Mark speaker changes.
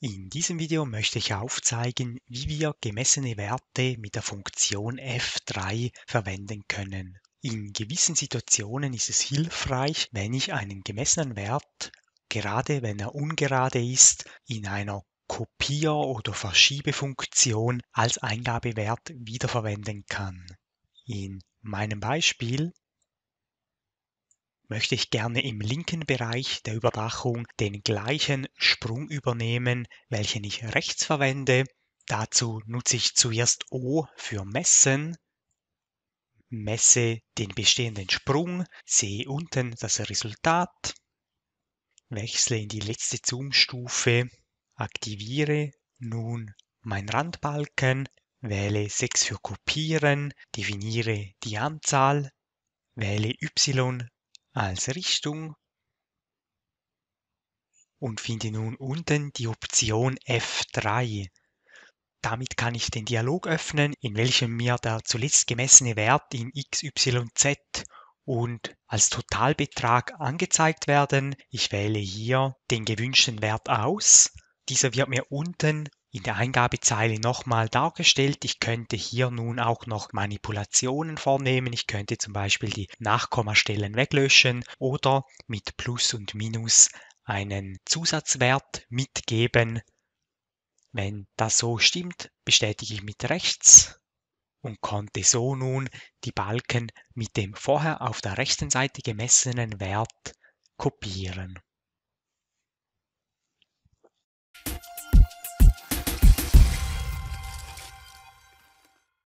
Speaker 1: In diesem Video möchte ich aufzeigen, wie wir gemessene Werte mit der Funktion f3 verwenden können. In gewissen Situationen ist es hilfreich, wenn ich einen gemessenen Wert, gerade wenn er ungerade ist, in einer Kopier- oder Verschiebefunktion als Eingabewert wiederverwenden kann. In meinem Beispiel möchte ich gerne im linken Bereich der Überdachung den gleichen Sprung übernehmen, welchen ich rechts verwende. Dazu nutze ich zuerst O für Messen, messe den bestehenden Sprung, sehe unten das Resultat, wechsle in die letzte Zoomstufe, aktiviere nun mein Randbalken, wähle 6 für Kopieren, definiere die Anzahl, wähle Y als Richtung und finde nun unten die Option F3. Damit kann ich den Dialog öffnen, in welchem mir der zuletzt gemessene Wert in XYZ und als Totalbetrag angezeigt werden. Ich wähle hier den gewünschten Wert aus. Dieser wird mir unten in der Eingabezeile nochmal dargestellt. Ich könnte hier nun auch noch Manipulationen vornehmen. Ich könnte zum Beispiel die Nachkommastellen weglöschen oder mit Plus und Minus einen Zusatzwert mitgeben. Wenn das so stimmt, bestätige ich mit rechts und konnte so nun die Balken mit dem vorher auf der rechten Seite gemessenen Wert kopieren.